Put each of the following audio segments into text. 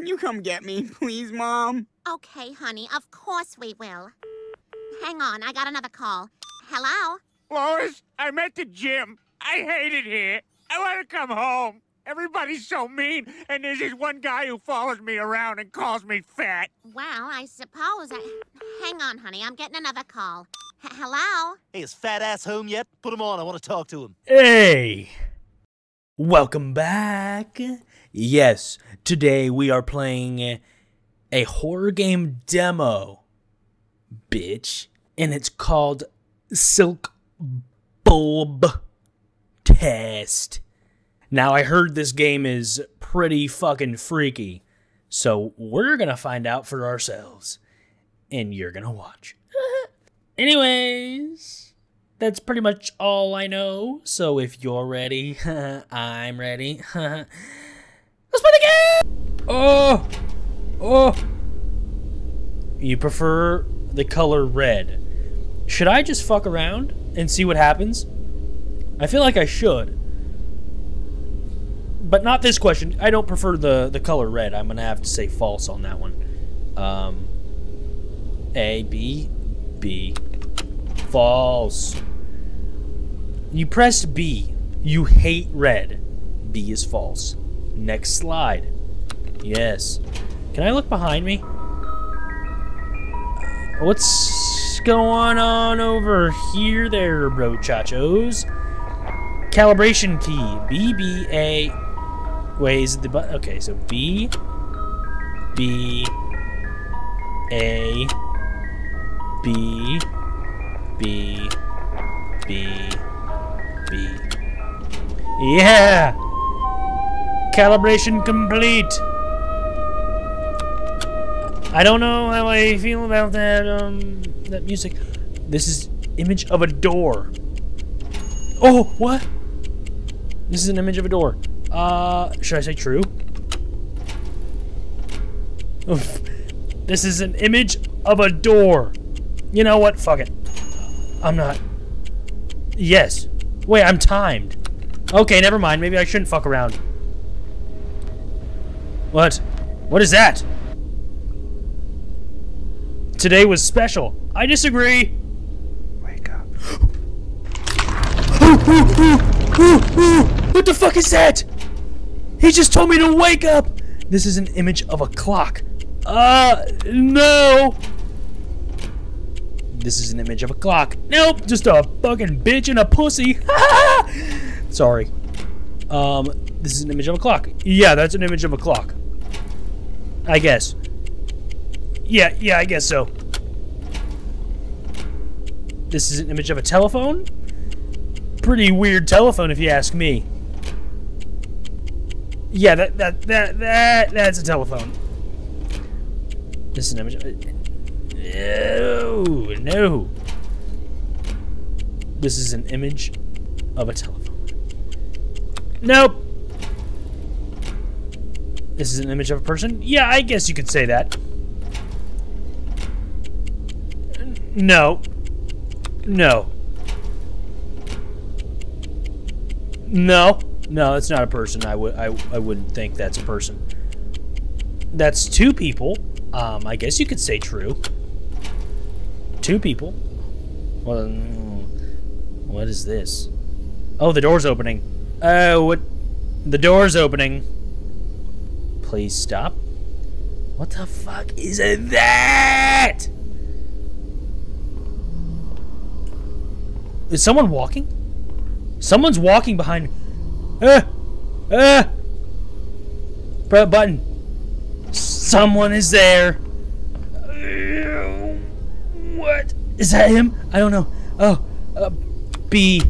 Can you come get me, please, Mom? Okay, honey, of course we will. Hang on, I got another call. Hello? Lois, I'm at the gym. I hate it here. I want to come home. Everybody's so mean, and there's this one guy who follows me around and calls me fat. Well, I suppose I... Hang on, honey, I'm getting another call. H hello? Hey, is fat ass home yet? Put him on. I want to talk to him. Hey! Welcome back. Yes, today we are playing a horror game demo, bitch. And it's called Silk Bulb Test. Now, I heard this game is pretty fucking freaky, so we're gonna find out for ourselves. And you're gonna watch. Anyways, that's pretty much all I know. So if you're ready, I'm ready. Let's play the game! Oh! Oh! You prefer the color red. Should I just fuck around and see what happens? I feel like I should. But not this question. I don't prefer the, the color red. I'm going to have to say false on that one. Um, A, B, B. False. You press B. You hate red. B is false. Next slide. Yes. Can I look behind me? Uh, what's going on over here there, brochachos? Calibration key. B, B, A. Wait, is it the button? Okay, so B, B, A, B, B, B, Yeah! Calibration complete! I don't know how I feel about that, um, that music. This is image of a door. Oh, what? This is an image of a door. Uh, should I say true? this is an image of a door. You know what? Fuck it. I'm not. Yes. Wait, I'm timed. Okay, never mind. Maybe I shouldn't fuck around. What? What is that? Today was special. I disagree. Wake up. what the fuck is that? He just told me to wake up. This is an image of a clock. Uh, no. This is an image of a clock. Nope, just a fucking bitch and a pussy. Sorry. Um, this is an image of a clock. Yeah, that's an image of a clock. I guess. Yeah, yeah, I guess so. This is an image of a telephone. Pretty weird telephone, if you ask me. Yeah, that that that that that's a telephone. This is an image. No, no. This is an image of a telephone. Nope. This is an image of a person? Yeah, I guess you could say that. No. No. No. No, it's not a person. I would I, I wouldn't think that's a person. That's two people. Um, I guess you could say true. Two people. Well, mm, what is this? Oh, the door's opening. Oh, what? The door's opening. Please stop. What the fuck is that? Is someone walking? Someone's walking behind me. Ah! Press button. Someone is there. What? Is that him? I don't know. Oh. Uh, B.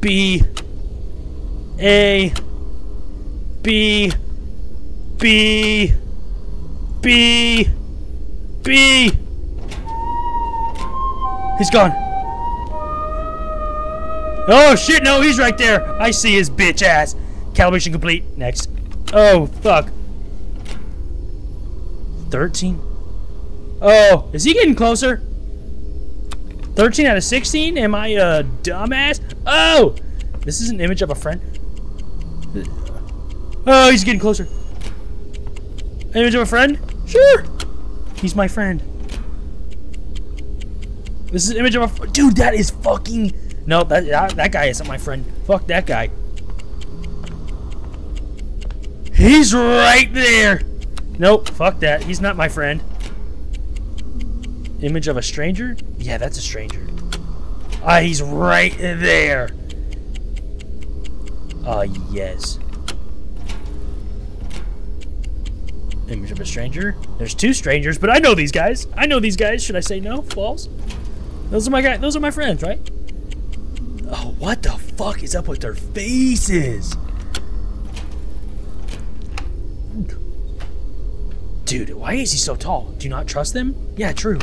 B. A. B. B. B. B. He's gone. Oh shit, no, he's right there. I see his bitch ass. Calibration complete. Next. Oh, fuck. 13? Oh, is he getting closer? 13 out of 16? Am I a dumbass? Oh! This is an image of a friend. Oh, he's getting closer. Image of a friend? Sure. He's my friend. This is an image of a dude. That is fucking no. That that, that guy isn't my friend. Fuck that guy. He's right there. Nope. Fuck that. He's not my friend. Image of a stranger? Yeah, that's a stranger. Ah, he's right there. Ah, yes. Image of a stranger. There's two strangers, but I know these guys. I know these guys. Should I say no? False. Those are my guys. Those are my friends, right? Oh, what the fuck is up with their faces? Dude, why is he so tall? Do you not trust them? Yeah, true.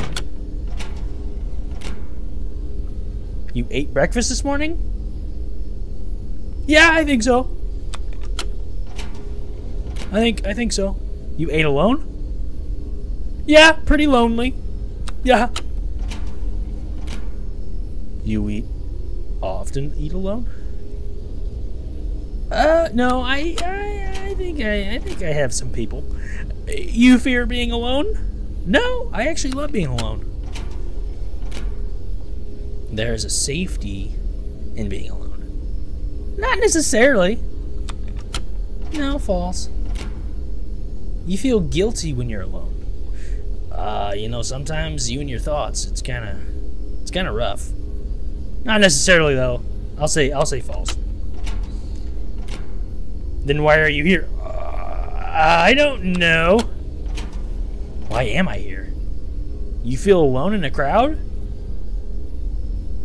You ate breakfast this morning? Yeah, I think so. I think I think so. You ate alone? Yeah, pretty lonely. Yeah. You eat often eat alone? Uh, no, I, I, I think I, I think I have some people. You fear being alone? No, I actually love being alone. There's a safety in being alone. Not necessarily. No, false. You feel guilty when you're alone. Uh, you know, sometimes you and your thoughts, it's kind of, it's kind of rough. Not necessarily though. I'll say, I'll say false. Then why are you here? Uh, I don't know. Why am I here? You feel alone in a crowd?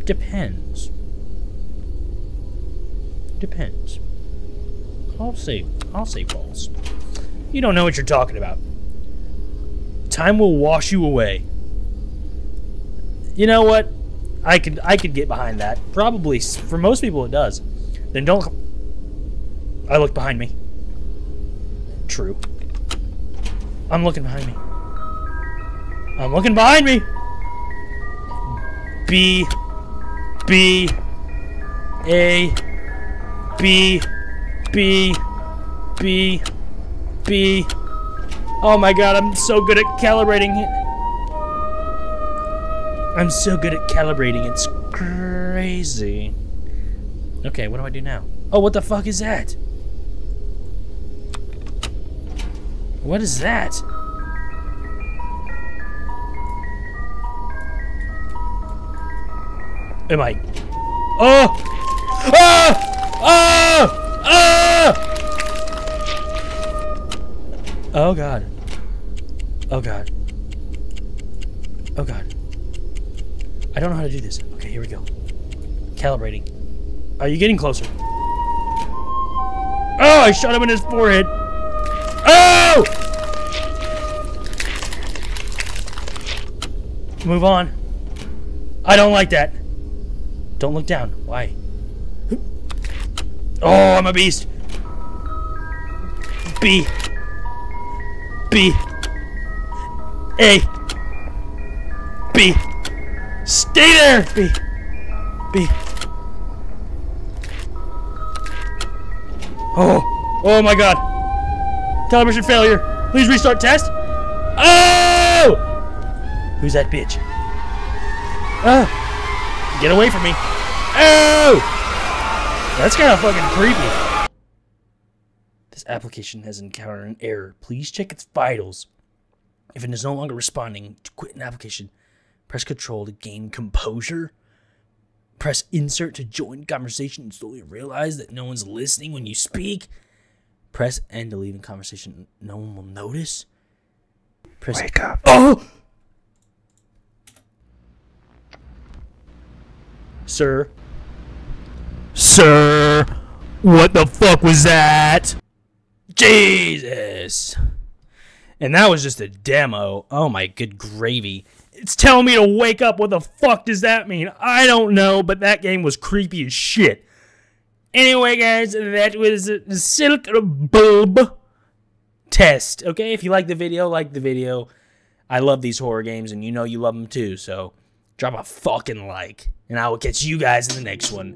Depends. Depends. I'll say I'll say false. You don't know what you're talking about. Time will wash you away. You know what? I could I could get behind that. Probably for most people it does. Then don't I look behind me. True. I'm looking behind me. I'm looking behind me. B B A B B B B Oh my god, I'm so good at calibrating it. I'm so good at calibrating, it's crazy. Okay, what do I do now? Oh, what the fuck is that? What is that? Am I? Oh! Ah! Ah! Ah! Oh god. Oh god. Oh god. I don't know how to do this. Okay, here we go. Calibrating. Are you getting closer? Oh, I shot him in his forehead. Oh! Move on. I don't like that. Don't look down. Why? Oh, I'm a beast. B. B. A. B. Stay there! B. B. Oh. Oh my god. Television failure. Please restart test. Oh! Who's that bitch? Ah. Get away from me. Oh! That's kind of fucking creepy. This application has encountered an error. Please check its vitals. If it is no longer responding, to quit an application. Press Control to gain composure. Press Insert to join conversation and slowly realize that no one's listening when you speak. Press End to leave in conversation. No one will notice. Press Wake up. Oh! Sir. Sir! What the fuck was that? Jesus! And that was just a demo. Oh my good gravy. It's telling me to wake up. What the fuck does that mean? I don't know, but that game was creepy as shit. Anyway, guys, that was the Silkbulb test. Okay, if you like the video, like the video. I love these horror games, and you know you love them too, so drop a fucking like. And I will catch you guys in the next one.